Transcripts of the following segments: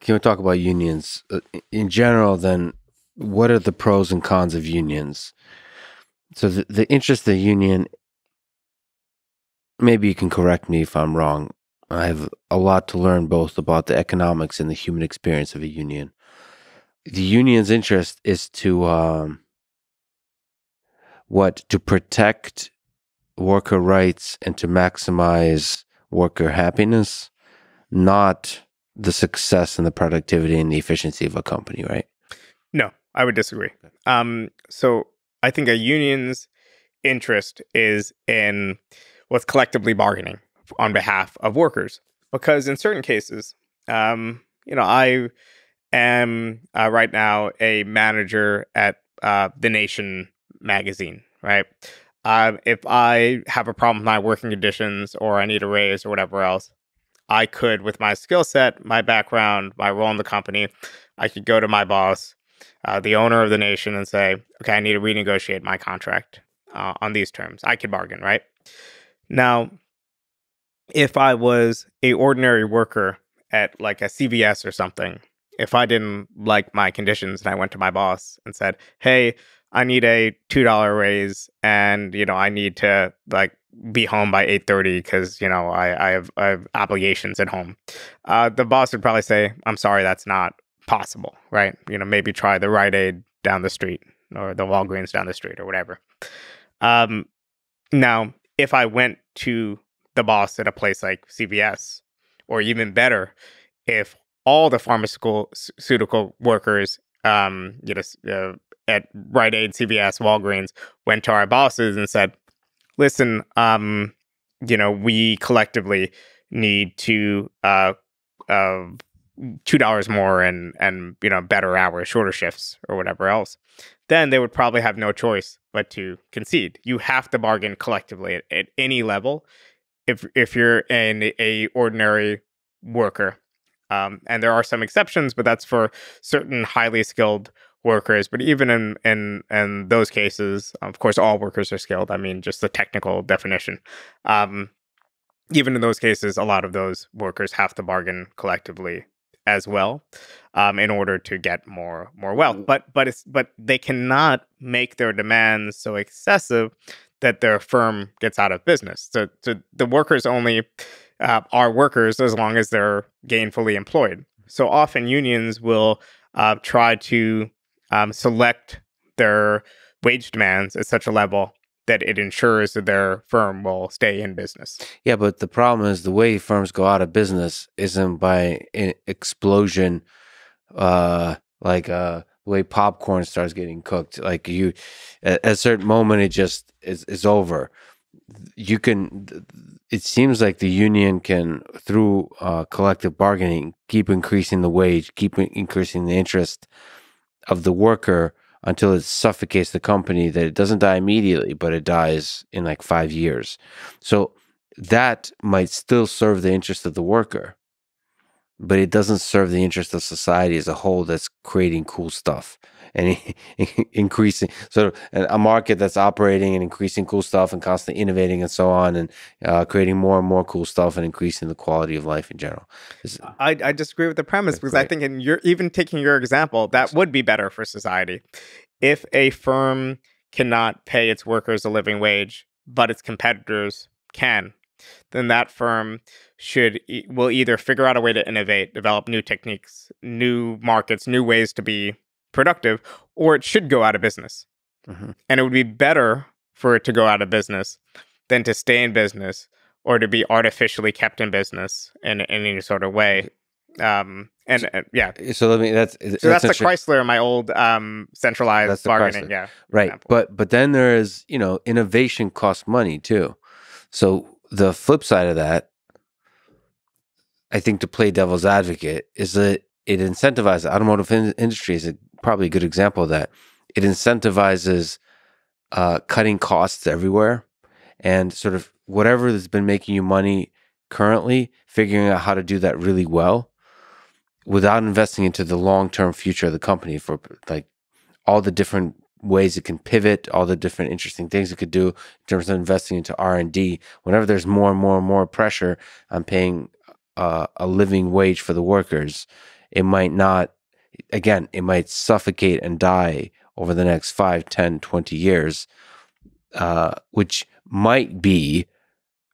can we talk about unions uh, in general? Then, what are the pros and cons of unions? So, the, the interest of the union. Maybe you can correct me if I'm wrong. I have a lot to learn both about the economics and the human experience of a union. The union's interest is to um, what to protect worker rights and to maximize worker happiness, not the success and the productivity and the efficiency of a company, right? No, I would disagree. Um, so I think a union's interest is in what's collectively bargaining on behalf of workers, because in certain cases, um, you know, I am uh, right now a manager at uh, the Nation magazine, right? Um, if I have a problem with my working conditions or I need a raise or whatever else, I could, with my skill set, my background, my role in the company, I could go to my boss, uh, the owner of the nation, and say, okay, I need to renegotiate my contract uh, on these terms. I could bargain, right? Now, if I was a ordinary worker at like a CVS or something, if I didn't like my conditions and I went to my boss and said, hey, I need a two dollar raise, and you know I need to like be home by eight thirty because you know I I have, I have obligations at home. Uh, the boss would probably say, "I'm sorry, that's not possible." Right? You know, maybe try the Rite Aid down the street or the Walgreens down the street or whatever. Um, now, if I went to the boss at a place like CVS, or even better, if all the pharmaceutical workers, um, you know, uh, at Rite Aid, CVS, Walgreens went to our bosses and said, "Listen, um, you know, we collectively need to uh, uh, two dollars more and and you know better hours, shorter shifts, or whatever else." Then they would probably have no choice but to concede. You have to bargain collectively at, at any level. If if you're an a ordinary worker, um, and there are some exceptions, but that's for certain highly skilled workers. But even in in in those cases, of course, all workers are skilled. I mean, just the technical definition. Um, even in those cases, a lot of those workers have to bargain collectively as well um, in order to get more more wealth. Mm. But but it's but they cannot make their demands so excessive that their firm gets out of business. So, so the workers only uh, are workers as long as they're gainfully employed. So often unions will uh, try to um, select their wage demands at such a level that it ensures that their firm will stay in business. Yeah, but the problem is the way firms go out of business isn't by an explosion, uh, like uh, the way popcorn starts getting cooked. Like you, at, a certain moment, it just is, is over. You can. It seems like the union can, through uh, collective bargaining, keep increasing the wage, keep increasing the interest of the worker until it suffocates the company that it doesn't die immediately but it dies in like 5 years. So that might still serve the interest of the worker but it doesn't serve the interest of society as a whole that's creating cool stuff and increasing sort of a market that's operating and increasing cool stuff and constantly innovating and so on and uh, creating more and more cool stuff and increasing the quality of life in general. I, I disagree with the premise because great. I think in your even taking your example, that would be better for society. If a firm cannot pay its workers a living wage, but its competitors can, then that firm should will either figure out a way to innovate, develop new techniques, new markets, new ways to be productive, or it should go out of business. Mm-hmm. And it would be better for it to go out of business than to stay in business or to be artificially kept in business in, in any sort of way. Um, and uh, yeah. So let me. That's so that's, that's the Chrysler, my old um, centralized that's bargaining. Yeah. Right. Example. But but then there is you know innovation costs money too. So the flip side of that, I think, to play devil's advocate, is that it incentivizes the automotive in- industry is a probably a good example of that. It incentivizes uh, cutting costs everywhere and sort of whatever that's been making you money currently, figuring out how to do that really well without investing into the long term future of the company for like all the different ways it can pivot, all the different interesting things it could do in terms of investing into R and D. Whenever there's more and more and more pressure on paying uh, a living wage for the workers, it might not, again, it might suffocate and die over the next 5, 10, 20 years, uh, which might be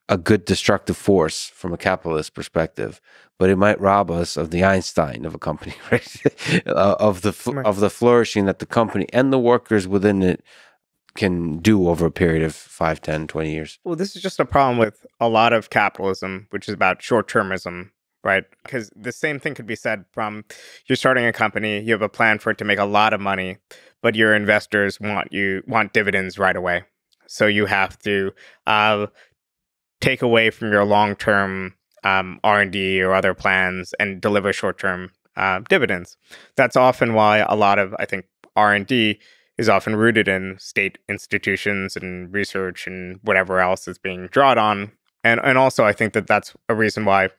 a good destructive force from a capitalist perspective, but it might rob us of the Einstein of a company, right? uh, of the Right. of the flourishing that the company and the workers within it can do over a period of 5, 10, 20 years. Well, this is just a problem with a lot of capitalism, which is about short termism, right? Because the same thing could be said from you're starting a company, you have a plan for it to make a lot of money, but your investors want you want dividends right away. So you have to uh, take away from your long term um, R and D or other plans and deliver short term uh, dividends. That's often why a lot of I think R and D is often rooted in state institutions and research and whatever else is being drawn on. And and also I think that that's a reason why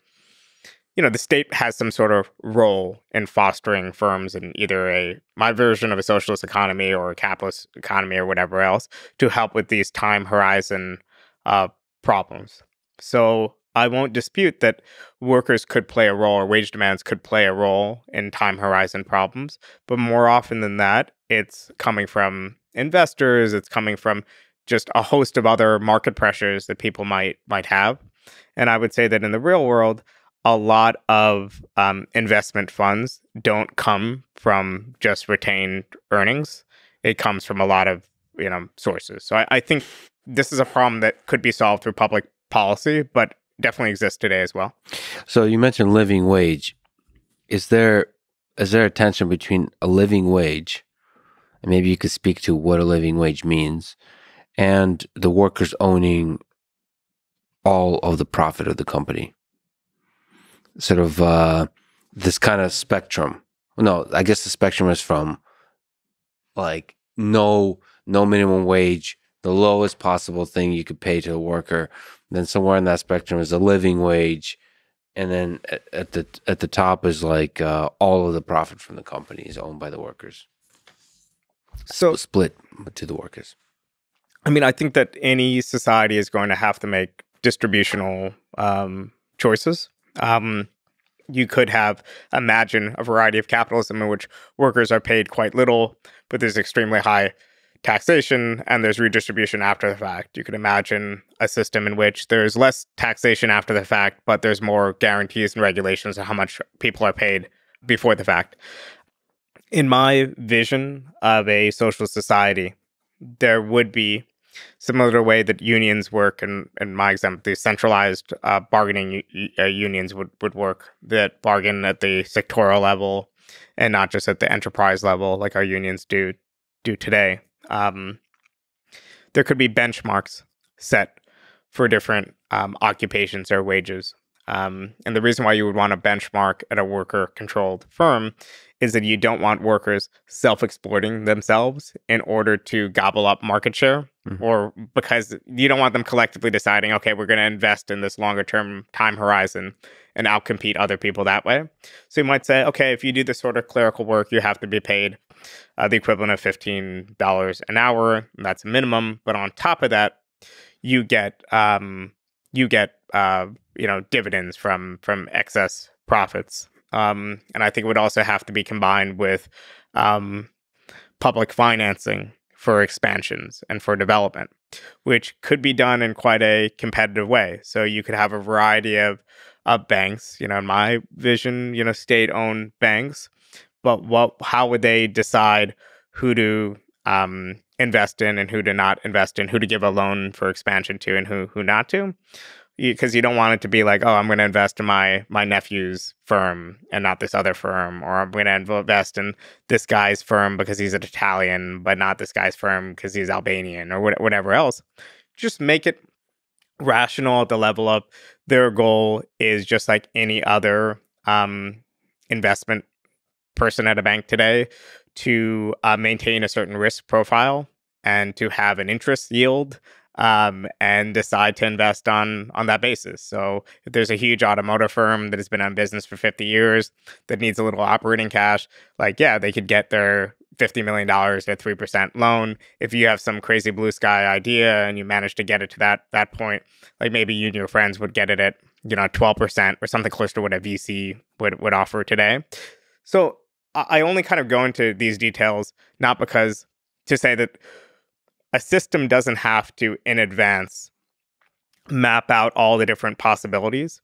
you know the state has some sort of role in fostering firms in either a my version of a socialist economy or a capitalist economy or whatever else to help with these time horizon uh, problems. So I won't dispute that workers could play a role or wage demands could play a role in time horizon problems, but more often than that, it's coming from investors, it's coming from just a host of other market pressures that people might might have. And I would say that in the real world, a lot of um, investment funds don't come from just retained earnings. It comes from a lot of you know sources. So I, I think this is a problem that could be solved through public policy, but definitely exists today as well. So you mentioned living wage. Is there is there a tension between a living wage, and maybe you could speak to what a living wage means, and the workers owning all of the profit of the company? Sort of uh, this kind of spectrum. No, I guess the spectrum is from like no no minimum wage, the lowest possible thing you could pay to a worker. Then somewhere in that spectrum is a living wage, and then at, at the at the top is like uh, all of the profit from the company is owned by the workers. So split to the workers. I mean, I think that any society is going to have to make distributional um, choices. Um, you could have imagine a variety of capitalism in which workers are paid quite little, but there's extremely high taxation and there's redistribution after the fact. You could imagine a system in which there's less taxation after the fact, but there's more guarantees and regulations on how much people are paid before the fact. In my vision of a social society, there would be similar to the way that unions work and in my example the centralized uh, bargaining uh, unions would, would work that bargain at the sectoral level and not just at the enterprise level like our unions do do today um, there could be benchmarks set for different um, occupations or wages. Um, and the reason why you would want to benchmark at a worker controlled firm is that you don't want workers self exploiting themselves in order to gobble up market share, Mhm. or because you don't want them collectively deciding, okay, we're going to invest in this longer term time horizon and outcompete other people that way. So you might say, okay, if you do this sort of clerical work, you have to be paid uh, the equivalent of $15 an hour. That's a minimum. But on top of that, you get um, you get uh, you know dividends from from excess profits um, and I think it would also have to be combined with um, public financing for expansions and for development, which could be done in quite a competitive way. So you could have a variety of of banks. You know, in my vision, you know, state-owned banks. But what? How would they decide who to um, invest in and who to not invest in? Who to give a loan for expansion to and who who not to? Because you, don't want it to be like, oh, I'm going to invest in my my nephew's firm and not this other firm, or I'm going to invest in this guy's firm because he's an Italian, but not this guy's firm because he's Albanian, or what, whatever else. Just make it rational at the level of their goal is just like any other um, investment person at a bank today to uh, maintain a certain risk profile and to have an interest yield um, and decide to invest on on that basis. So if there's a huge automotive firm that has been on business for 50 years that needs a little operating cash, like yeah, they could get their $50 million at 3% loan. If you have some crazy blue sky idea and you manage to get it to that that point, like maybe you and your friends would get it at, you know, 12% or something close to what a VC would, would offer today. So I only kind of go into these details not because to say that a system doesn't have to in advance map out all the different possibilities,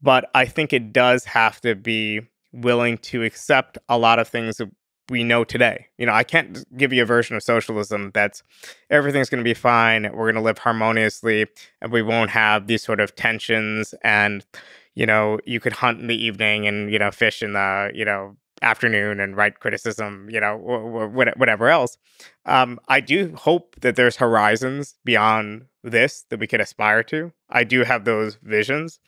but I think it does have to be willing to accept a lot of things that we know today. You know, I can't give you a version of socialism that's everything's going to be fine, we're going to live harmoniously, and we won't have these sort of tensions and you know, you could hunt in the evening and you know fish in the, you know, afternoon and write criticism, you know, whatever else. Um, I do hope that there's horizons beyond this that we could aspire to. I do have those visions,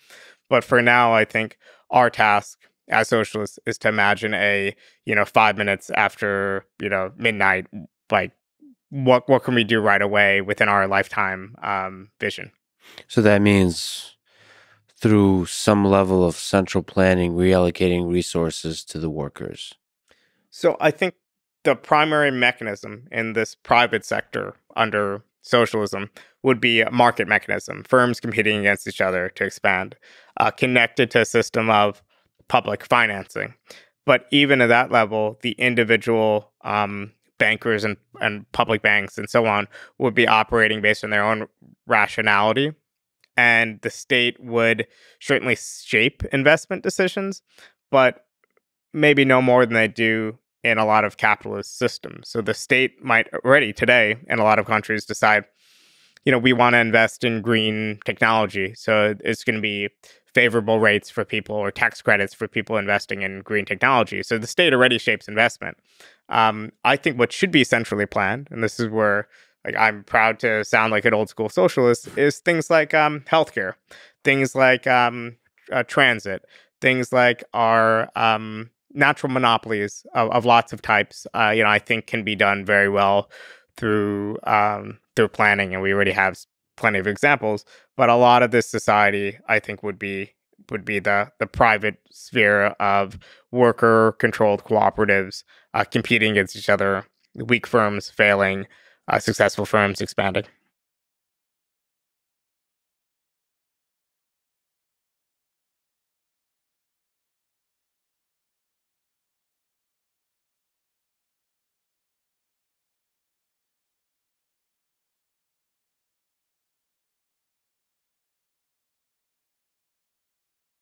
but for now, I think our task as socialists is to imagine a, you know, five minutes after, you know, midnight, like what what can we do right away within our lifetime um, vision. So that means through some level of central planning, reallocating resources to the workers? So I think the primary mechanism in this private sector under socialism would be a market mechanism, firms competing against each other to expand, uh, connected to a system of public financing. But even at that level, the individual um, bankers and, and public banks and so on would be operating based on their own rationality and the state would certainly shape investment decisions, but maybe no more than they do in a lot of capitalist systems. So the state might already today in a lot of countries decide, you know, we want to invest in green technology. So it's going to be favorable rates for people or tax credits for people investing in green technology. So the state already shapes investment. Um, I think what should be centrally planned, and this is where like I'm proud to sound like an old school socialist, is things like um, healthcare, things like um, uh, transit, things like our um, natural monopolies of, of, lots of types. Uh, you know, I think can be done very well through um, through planning, and we already have plenty of examples. But a lot of this society, I think, would be would be the the private sphere of worker controlled cooperatives uh, competing against each other, weak firms failing uh, successful firms expanding.